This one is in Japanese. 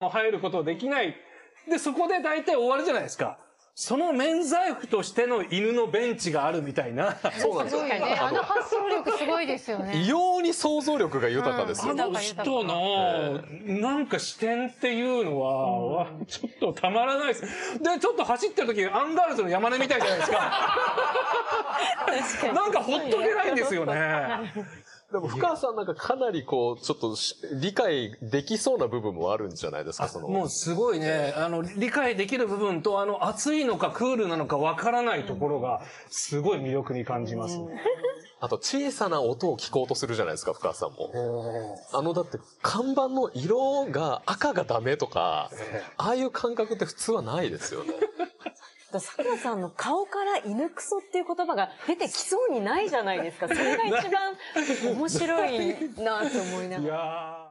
入ることできない。で、そこで大体終わるじゃないですか。その免罪符としての犬のベンチがあるみたいな。そうなんですよ。すごいね。あの発想力すごいですよね。異様に想像力が豊かですよ。あの人の、なんか視点っていうのは、わちょっとたまらないです。で、ちょっと走ってる時、アンガールズの山根みたいじゃないですか。確かに。なんかほっとけないんですよね。でも深川さんなんかかなりこう、ちょっとし理解できそうな部分もあるんじゃないですか、その。もうすごいね、あの、理解できる部分と、あの、暑いのかクールなのかわからないところが、すごい魅力に感じますね。あと小さな音を聞こうとするじゃないですか、深川さんも。あの、だって看板の色が赤がダメとか、ああいう感覚って普通はないですよね。さくらさんの顔から犬クソっていう言葉が出てきそうにないじゃないですか。それが一番面白いなと思いながら。